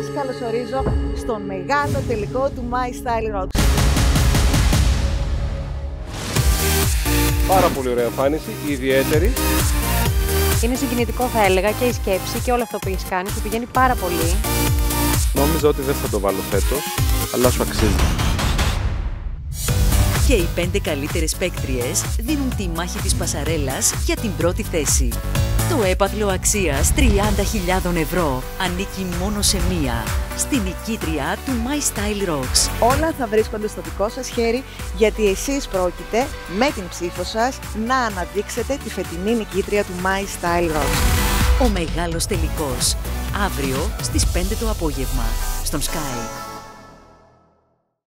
Σας καλωσορίζω στον μεγάλο τελικό του My Style Rocks. Πάρα πολύ ωραία εμφάνιση, ιδιαίτερη. Είναι συγκινητικό θα έλεγα και η σκέψη και όλο αυτό που έχεις κάνει που πηγαίνει πάρα πολύ. Νόμιζα ότι δεν θα το βάλω φέτος, αλλά σου αξίζει. Και οι πέντε καλύτερες παίκτριες δίνουν τη μάχη της πασαρέλας για την πρώτη θέση. Το έπαθλο αξίας 30.000 ευρώ ανήκει μόνο σε μία, στη νικήτρια του My Style Rocks. Όλα θα βρίσκονται στο δικό σας χέρι γιατί εσείς πρόκειται με την ψήφο σας να αναδείξετε τη φετινή νικήτρια του My Style Rocks. Ο μεγάλος τελικός, αύριο στις 5 το απόγευμα, στον Sky.